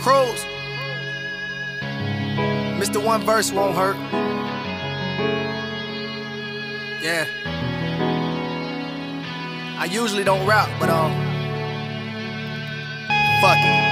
CRUZe. Mr. One Verse won't hurt. Yeah. I usually don't rap, but um, fuck it.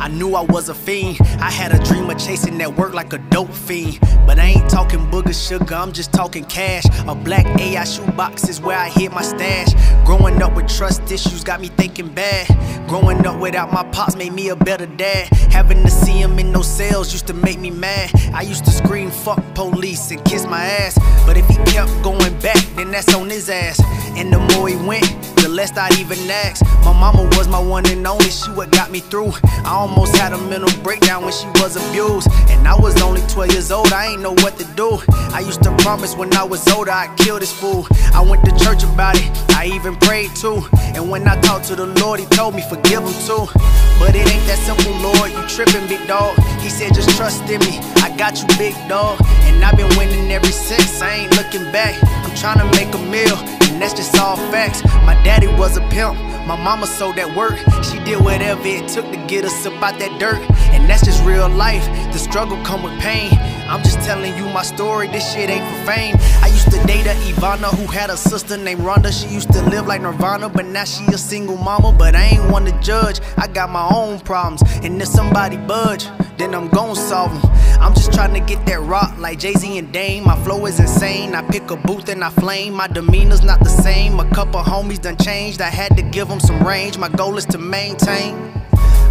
I knew I was a fiend. I had a dream of chasing that work like a dope fiend. But I ain't talking booger sugar, I'm just talking cash. A black AI shoebox is where I hid my stash. Growing up with trust issues got me thinking bad. Growing up without my pops made me a better dad. Having to see him in those cells used to make me mad. I used to scream, fuck police, and kiss my ass. But if he kept going back, then that's on his ass. And the more he went, less I'd even ask. My mama was my one and only, she what got me through. I almost had a mental breakdown when she was abused. And I was only 12 years old, I ain't know what to do. I used to promise when I was older I'd kill this fool. I went to church about it, I even prayed too. And when I talked to the Lord, He told me forgive him too. But it ain't that simple, Lord, you tripping, big dog. He said just trust in me, I got you, big dog. And I've been winning ever since, I ain't looking back. I'm trying to make a meal, and that's just all facts. My daddy was a pimp. My mama sold that work. She did whatever it took to get us up out that dirt. And that's just real life. The struggle come with pain. I'm just telling you my story. This shit ain't for fame. I used to date a Ivana who had a sister named Rhonda. She used to live like Nirvana, but now she a single mama. But I ain't one to judge. I got my own problems. And if somebody budge, then I'm gon' solve them. I'm just trying to get that rock like Jay Z and Dame. My flow is insane. I pick a booth and I flame. My demeanor's not the same. A couple homies done changed. I had to give them some range. My goal is to maintain.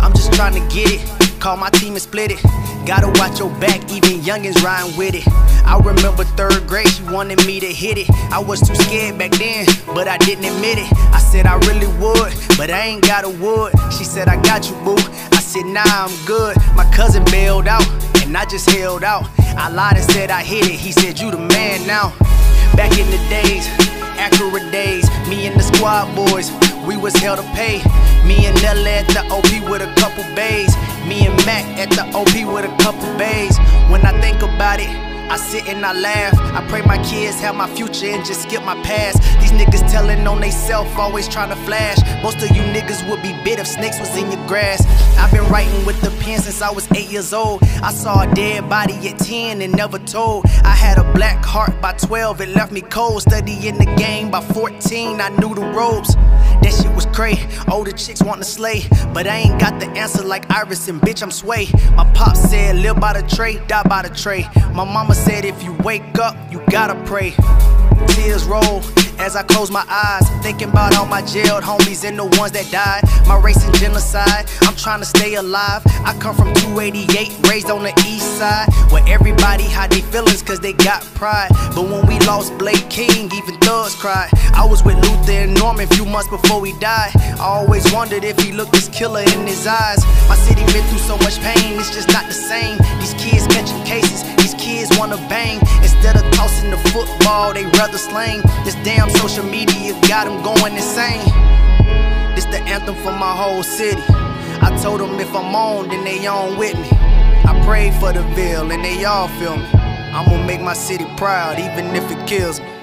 I'm just trying to get it. Call my team and split it. Gotta watch your back, even youngins riding with it. I remember third grade, she wanted me to hit it. I was too scared back then, but I didn't admit it. I said I really would, but I ain't got a wood. She said, I got you, boo. I said, nah, I'm good. My cousin bailed out, and I just held out. I lied and said I hit it. He said, You the man now. Back in the days, accurate days, me and the squad boys, we was held to pay. Me and Nella at the OP and I laugh. I pray my kids have my future and just skip my past. These niggas telling on they self, always trying to flash. Most of you niggas would be bit if snakes was in your grass. I've been writing with the pen since I was eight years old. I saw a dead body at 10 and never told. I had a black heart by 12, it left me cold. Studying the game by 14, I knew the ropes. That shit cray. Older chicks want to slay, but I ain't got the answer like Iris and bitch, I'm sway. My pop said, live by the tray, die by the tray. My mama said, if you wake up, you gotta pray. Tears roll as I close my eyes, thinking about all my jailed homies and the ones that died. My race and genocide, I'm trying to stay alive. I come from 288, raised on the east side, where everybody hide feelings cause they got pride. But when we lost Blake King, even thugs cried. I was with Luther and Norman a few months before he died. I always wondered if he looked this killer in his eyes. My city been through so much pain, it's just not the same. These kids catching cases, these kids wanna bang. Instead of tossing the football, they rather slang. This damn social media got them going insane. This the anthem for my whole city. I told them if I'm on, then they on with me. I prayed for the veil and they all feel me. I'ma make my city proud, even if it kills me.